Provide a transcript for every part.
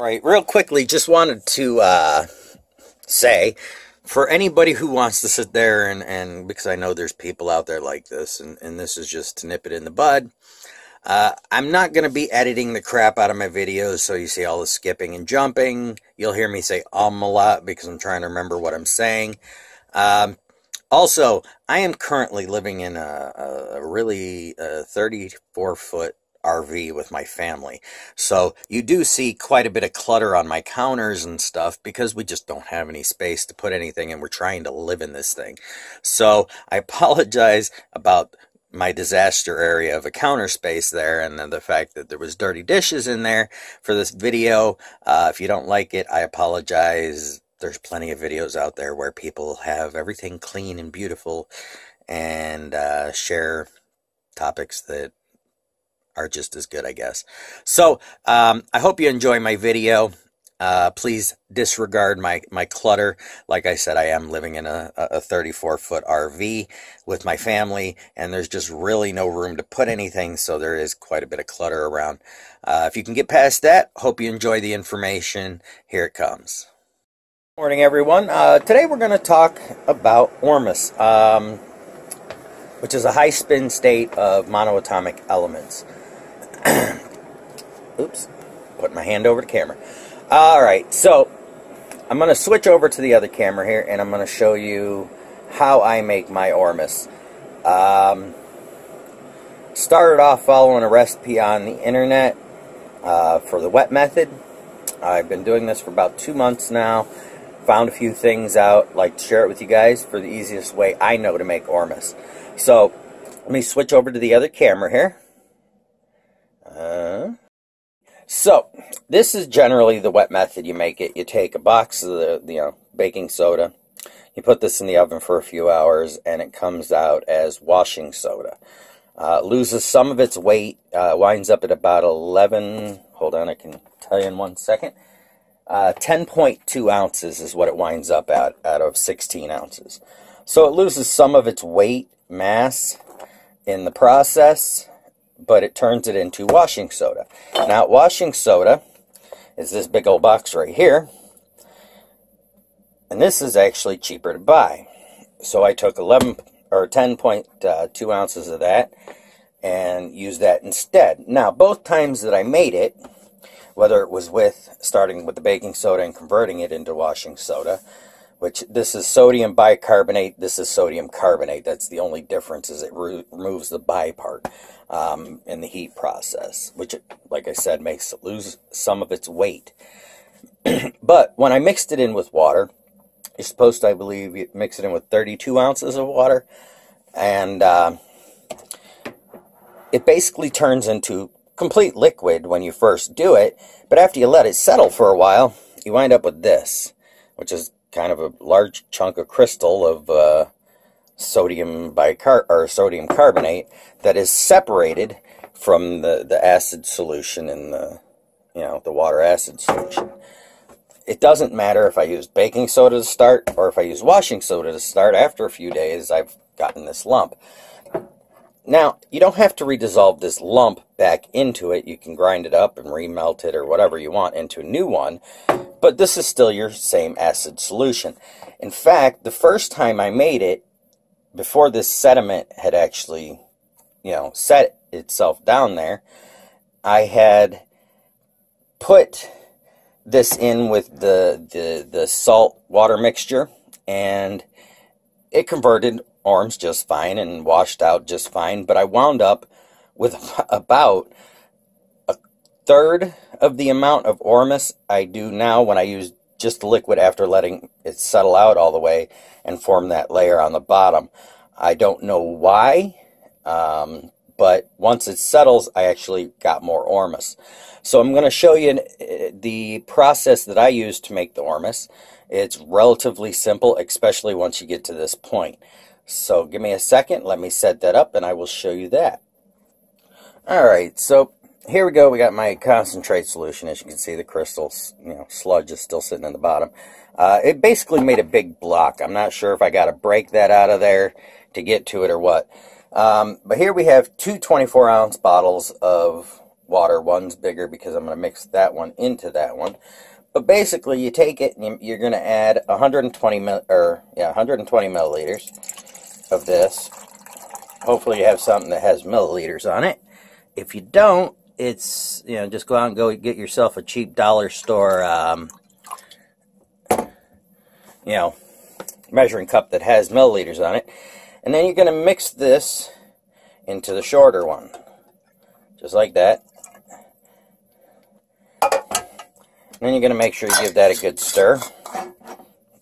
Right, real quickly, just wanted to uh, say for anybody who wants to sit there and, and because I know there's people out there like this, and, and this is just to nip it in the bud. Uh, I'm not going to be editing the crap out of my videos, so you see all the skipping and jumping. You'll hear me say um a lot because I'm trying to remember what I'm saying. Um, also, I am currently living in a, a really 34 foot RV with my family. So you do see quite a bit of clutter on my counters and stuff because we just don't have any space to put anything and we're trying to live in this thing. So I apologize about my disaster area of a counter space there and the fact that there was dirty dishes in there for this video. Uh, if you don't like it, I apologize. There's plenty of videos out there where people have everything clean and beautiful and uh, share topics that are just as good, I guess. So um, I hope you enjoy my video. Uh, please disregard my, my clutter. Like I said, I am living in a, a 34 foot RV with my family, and there's just really no room to put anything, so there is quite a bit of clutter around. Uh, if you can get past that, hope you enjoy the information. Here it comes. Morning, everyone. Uh, today we're going to talk about Ormus, um, which is a high spin state of monoatomic elements. Oops, put my hand over the camera. All right, so I'm going to switch over to the other camera here, and I'm going to show you how I make my Ormus. Um, started off following a recipe on the internet uh, for the wet method. I've been doing this for about two months now. Found a few things out, like to share it with you guys for the easiest way I know to make Ormus. So, let me switch over to the other camera here. Uh, so, this is generally the wet method you make it. You take a box of the, you know, baking soda, you put this in the oven for a few hours, and it comes out as washing soda. Uh, loses some of its weight, uh, winds up at about 11, hold on, I can tell you in one second. Uh, 10.2 ounces is what it winds up at out of 16 ounces. So it loses some of its weight, mass in the process, but it turns it into washing soda. Now, washing soda is this big old box right here, and this is actually cheaper to buy. So I took 11 or 10.2 uh, ounces of that and used that instead. Now, both times that I made it, whether it was with starting with the baking soda and converting it into washing soda, which this is sodium bicarbonate, this is sodium carbonate. That's the only difference is it re removes the bi part um, in the heat process, which, like I said, makes it lose some of its weight. but when I mixed it in with water, you're supposed to, I believe, mix it in with 32 ounces of water, and uh, it basically turns into complete liquid when you first do it, but after you let it settle for a while, you wind up with this, which is kind of a large chunk of crystal of uh, sodium bicar or sodium carbonate that is separated from the, the acid solution in the you know the water acid solution. It doesn't matter if I use baking soda to start or if I use washing soda to start. After a few days, I've gotten this lump. Now, you don't have to redissolve this lump back into it. You can grind it up and remelt it or whatever you want into a new one. But this is still your same acid solution. In fact, the first time I made it, before this sediment had actually, you know, set itself down there, I had put this in with the, the, the salt water mixture and it converted arms just fine and washed out just fine, but I wound up with about third of the amount of Ormus I do now when I use just the liquid after letting it settle out all the way and form that layer on the bottom. I don't know why, um, but once it settles, I actually got more Ormus. So I'm going to show you the process that I use to make the Ormus. It's relatively simple, especially once you get to this point. So give me a second, let me set that up, and I will show you that. Alright, so here we go. We got my concentrate solution. As you can see, the crystal you know, sludge is still sitting in the bottom. Uh, it basically made a big block. I'm not sure if I got to break that out of there to get to it or what. Um, but here we have two 24-ounce bottles of water one's bigger because I'm going to mix that one into that one. But basically, you take it and you're going to add 120 mil, or yeah, 120 milliliters of this. Hopefully, you have something that has milliliters on it. If you don't, it's you know just go out and go get yourself a cheap dollar store, um, you know, measuring cup that has milliliters on it, and then you're going to mix this into the shorter one, just like that. And then you're going to make sure you give that a good stir.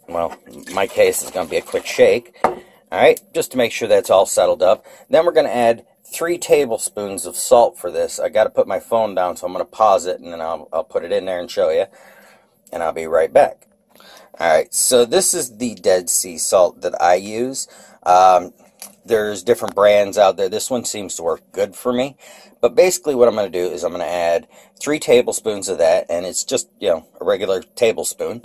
Well, my case, it's going to be a quick shake. All right, just to make sure that's all settled up. Then we're going to add three tablespoons of salt for this. I got to put my phone down, so I'm going to pause it, and then I'll, I'll put it in there and show you. And I'll be right back. All right, so this is the Dead Sea salt that I use. Um, there's different brands out there. This one seems to work good for me. But basically what I'm going to do is I'm going to add three tablespoons of that, and it's just, you know, a regular tablespoon,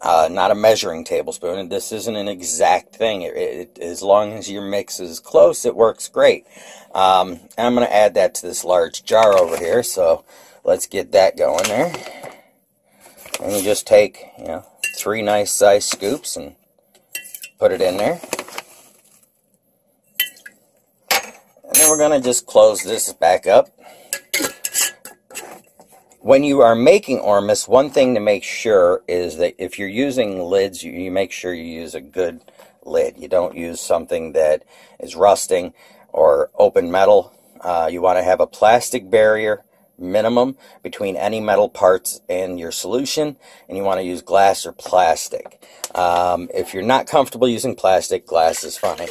uh, not a measuring tablespoon, and this isn't an exact thing. It, it, as long as your mix is close, it works great. Um, I'm going to add that to this large jar over here, so let's get that going there. And you just take, you know, three nice size scoops and put it in there. And then we're going to just close this back up. When you are making Ormus, one thing to make sure is that if you're using lids, you, you make sure you use a good lid. You don't use something that is rusting or open metal. Uh, you want to have a plastic barrier minimum between any metal parts and your solution, and you want to use glass or plastic. Um, if you're not comfortable using plastic, glass is fine.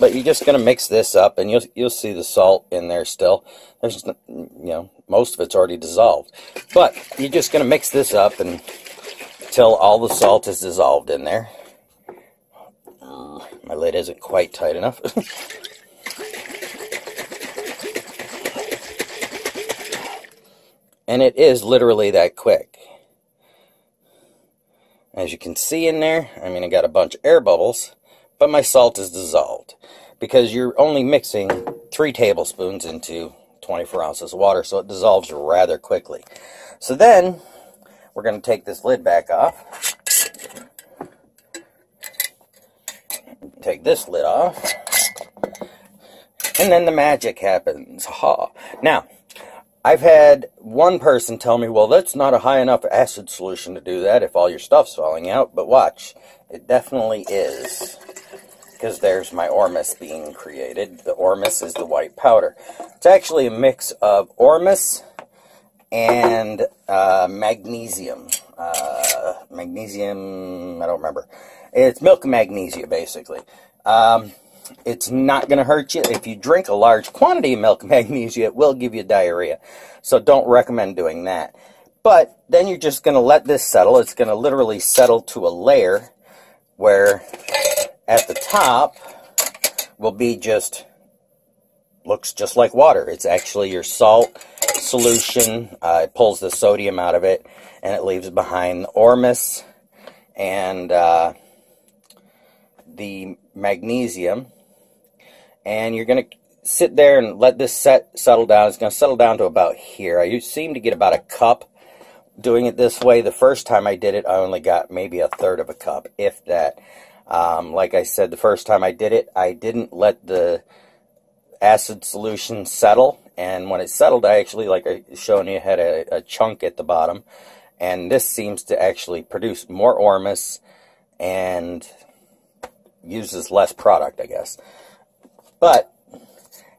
But you're just going to mix this up, and you'll you'll see the salt in there still. There's, you know, most of it's already dissolved. But you're just going to mix this up and until all the salt is dissolved in there. My lid isn't quite tight enough. and it is literally that quick. As you can see in there, I mean, I got a bunch of air bubbles, but my salt is dissolved because you're only mixing three tablespoons into 24 ounces of water, so it dissolves rather quickly. So then, we're going to take this lid back off. Take this lid off. And then the magic happens. Ha. Now, I've had one person tell me, well, that's not a high enough acid solution to do that if all your stuff's falling out. But watch, it definitely is because there's my Ormus being created. The Ormus is the white powder. It's actually a mix of Ormus and uh, magnesium. Uh, magnesium, I don't remember. It's milk magnesia, basically. Um, it's not going to hurt you. If you drink a large quantity of milk magnesia, it will give you diarrhea. So don't recommend doing that. But then you're just going to let this settle. It's going to literally settle to a layer where at the top will be just, looks just like water. It's actually your salt solution. Uh, it pulls the sodium out of it, and it leaves behind the ormus and uh, the magnesium. And you're going to sit there and let this set settle down. It's going to settle down to about here. I seem to get about a cup doing it this way. The first time I did it, I only got maybe a third of a cup, if that. Um, like I said, the first time I did it, I didn't let the acid solution settle. And when it settled, I actually, like I showed you, had a, a chunk at the bottom. And this seems to actually produce more ormus and uses less product, I guess. But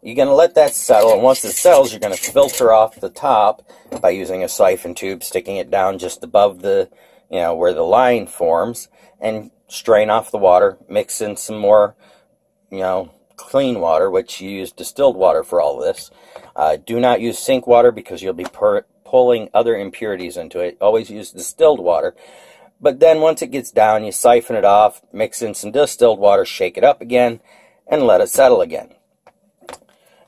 you're going to let that settle, and once it settles, you're going to filter off the top by using a siphon tube, sticking it down just above the, you know, where the line forms, and strain off the water, mix in some more, you know, clean water, which you use distilled water for all this. Uh, do not use sink water because you'll be pulling other impurities into it. Always use distilled water. But then once it gets down, you siphon it off, mix in some distilled water, shake it up again, and let it settle again.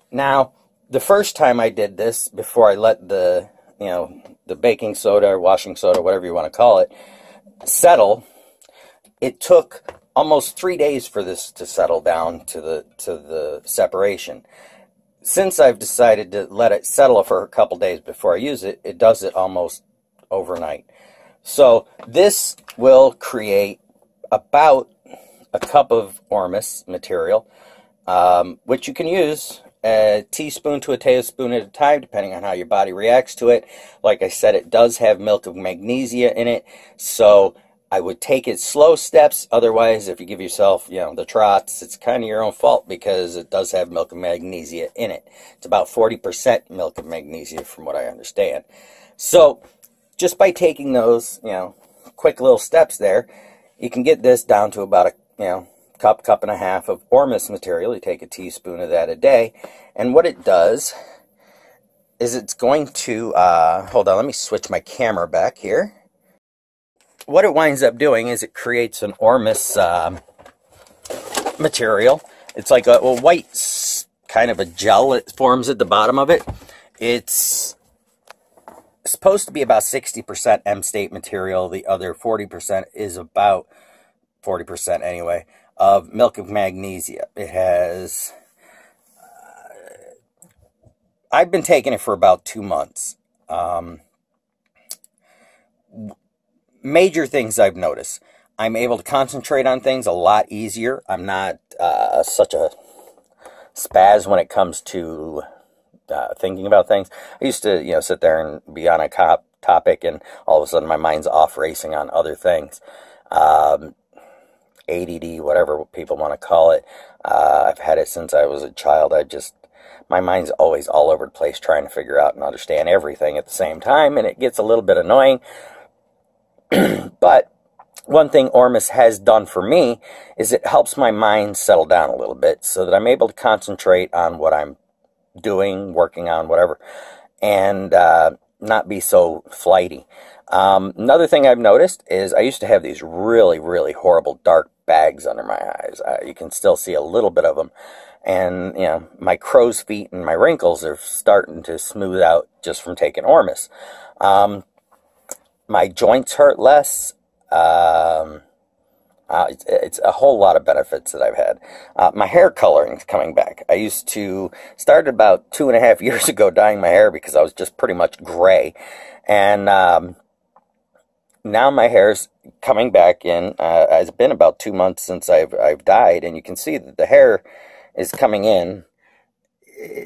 Now, the first time I did this, before I let the, you know, the baking soda or washing soda, whatever you want to call it, settle, it took almost three days for this to settle down to the to the separation. since I've decided to let it settle for a couple days before I use it, it does it almost overnight. So this will create about a cup of Ormus material, um, which you can use a teaspoon to a tablespoon at a time, depending on how your body reacts to it. Like I said, it does have milk of magnesia in it, so I would take it slow steps. Otherwise, if you give yourself, you know, the trots, it's kind of your own fault because it does have milk of magnesia in it. It's about 40% milk of magnesia from what I understand. So, just by taking those, you know, quick little steps there, you can get this down to about a, you know, cup, cup and a half of Ormus material. You take a teaspoon of that a day. And what it does is it's going to, uh, hold on, let me switch my camera back here. What it winds up doing is it creates an Ormus uh, material. It's like a, a white kind of a gel that forms at the bottom of it. It's supposed to be about 60% M state material. The other 40% is about 40% anyway, of milk of magnesia. It has, uh, I've been taking it for about two months. Um, major things I've noticed. I'm able to concentrate on things a lot easier. I'm not uh, such a spaz when it comes to uh, thinking about things. I used to, you know, sit there and be on a cop topic, and all of a sudden my mind's off racing on other things. Um, ADD, whatever people want to call it. Uh, I've had it since I was a child. I just, my mind's always all over the place trying to figure out and understand everything at the same time, and it gets a little bit annoying. but one thing Ormus has done for me is it helps my mind settle down a little bit so that I'm able to concentrate on what I'm doing, working on, whatever, and uh, not be so flighty. Um, another thing I've noticed is I used to have these really, really horrible dark bags under my eyes. Uh, you can still see a little bit of them. And, you know, my crow's feet and my wrinkles are starting to smooth out just from taking Ormus. Um, my joints hurt less. Um, uh, it's, it's, a whole lot of benefits that I've had. Uh, my hair coloring is coming back. I used to, started about two and a half years ago dyeing my hair because I was just pretty much gray. And um, now my hair's coming back in. Uh, it's been about two months since I've I've dyed, and you can see that the hair is coming in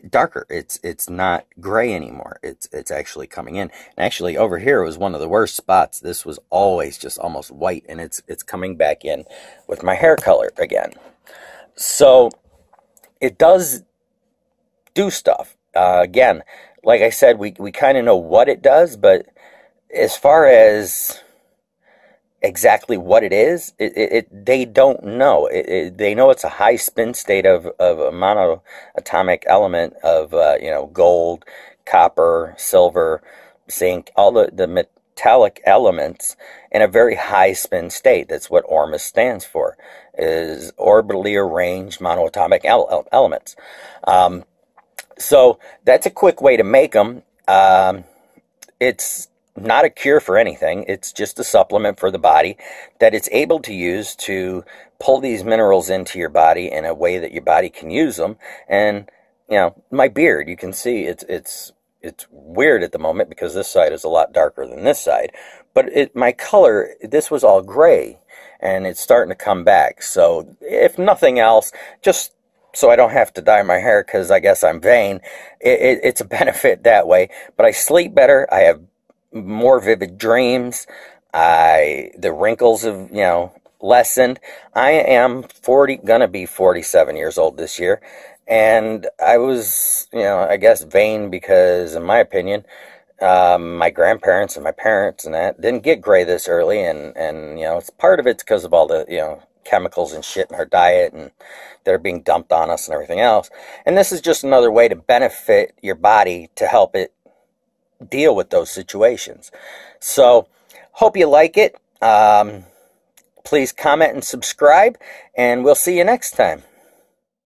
darker. It's it's not gray anymore. It's it's actually coming in. And actually, over here was one of the worst spots. This was always just almost white, and it's it's coming back in with my hair color again. So it does do stuff. Uh, again, like I said, we we kind of know what it does, but as far as exactly what it is, it, it, it they don't know. It, they know it's a high spin state of, of a monoatomic element of, uh, you know, gold, copper, silver, zinc, all the, the metallic elements in a very high spin state. That's what ORMUS stands for, is orbitally arranged monoatomic ele elements. Um, so that's a quick way to make them. Um, it's not a cure for anything. It's just a supplement for the body that it's able to use to pull these minerals into your body in a way that your body can use them. And, you know, my beard, you can see it's, it's, it's weird at the moment because this side is a lot darker than this side. But it, my color, this was all gray and it's starting to come back. So if nothing else, just so I don't have to dye my hair because I guess I'm vain. It, it, it's a benefit that way. But I sleep better. I have more vivid dreams. I the wrinkles have you know lessened. I am forty, gonna be forty-seven years old this year, and I was you know I guess vain because in my opinion. Um, my grandparents and my parents and that didn't get gray this early, and and you know it's part of it's because of all the you know chemicals and shit in our diet and that are being dumped on us and everything else. And this is just another way to benefit your body to help it deal with those situations. So, hope you like it. Um, please comment and subscribe, and we'll see you next time.